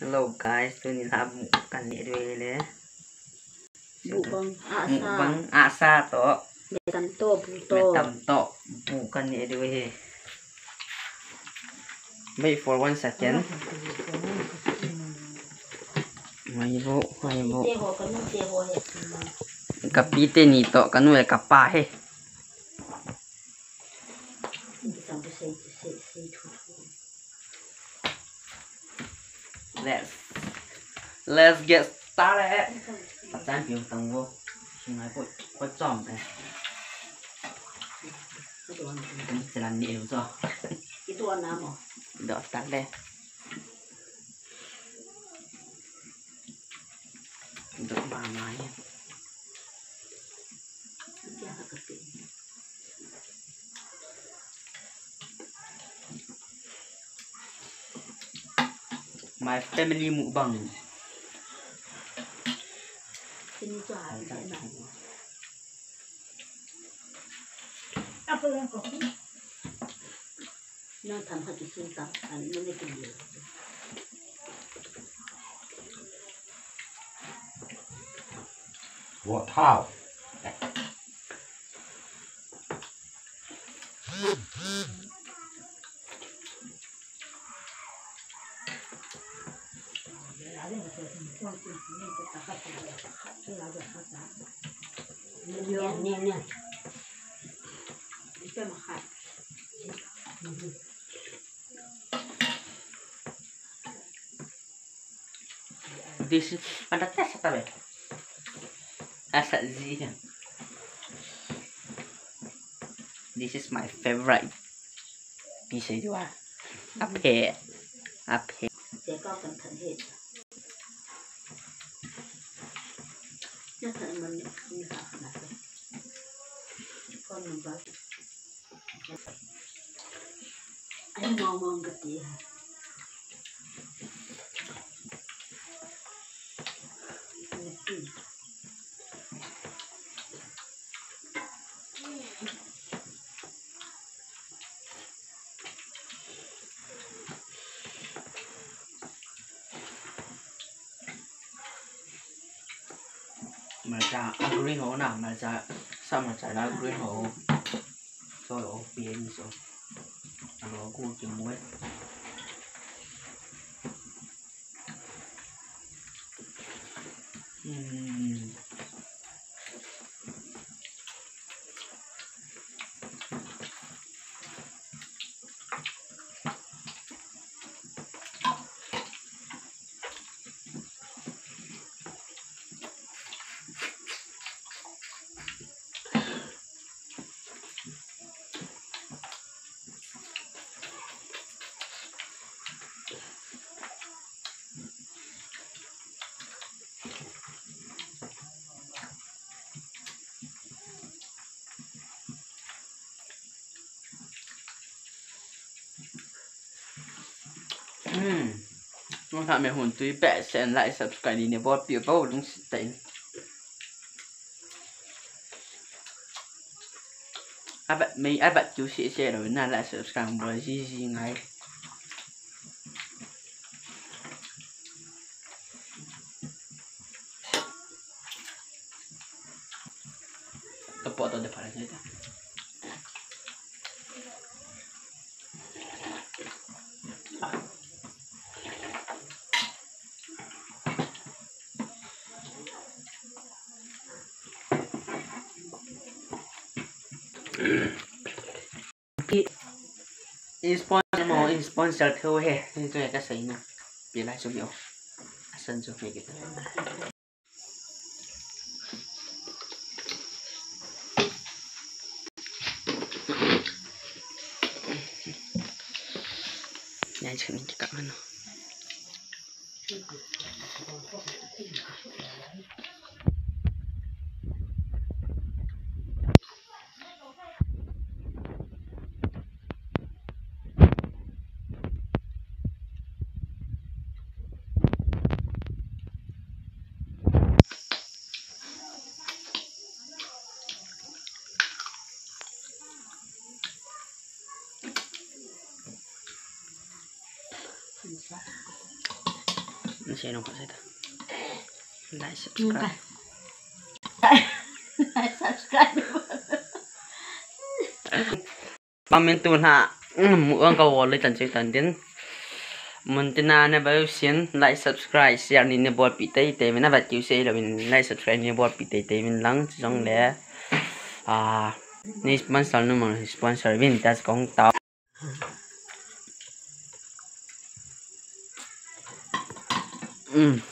Hello guys, tôi đi làm mukbang ni dua le. Bukang asa. Mukbang asa to. Metan to buto. Metam to. Bukan ni dua he. Wait for one second. Mai bu, mai bu. Kan. Kapite ni to kanu e kapa he. Sampai sei Let's let's get started. Bắt sáng kiểu tầng vô. Xin nói có có chòm này. Itu an. Sẽ làm nhiều rồi. Cái tuần nào mà? Đó tắt đây. Đó bà máy. Nanti my family mukbang เป็นจ่าเป็นจ่าเอาไปเลยของน้องทำผัดซีตับอันนั้นไม่เป็นเยอะหัวเท้า This is pada tes apa le? This is my favorite. Di sini juga. Apa? Apa? Jaga penting. Nasaan man niya? Hindi ka ako natin. Ikaw naman ba? Ay, mawang gati ha. Mà cha green hổ nào, mà cha sao mà chạy ra green hổ? Rồi ổ phía như sao nó cũng chừng muối. Ừm. Ừm. Mong thằng mẹ hồn tùy bẹ sẽ lại subscribe đi nếu bot biểu bao đúng sự tỉnh. ai bạn mấy ai bạn chú sẽ sẽ rồi là lại subscribe với gì gì ngay tập bộ tôi để phải như thế sponsor mo sponsor theo he ito ya kasi na pila so yo asan so may kita Yan siya minta ka ano. nó Masih nampak saya tak? Like, subscribe. like, subscribe. Pamin tu nak muang kau wallet tan cek tan din. Muntina na ba usin like subscribe share ni ne bị tay tay mình ba tiu se rồi mình like subscribe ni bị tay tay mình lắng trong lẽ à ni sponsor nu mang sponsor mình đã kong tao. Mm.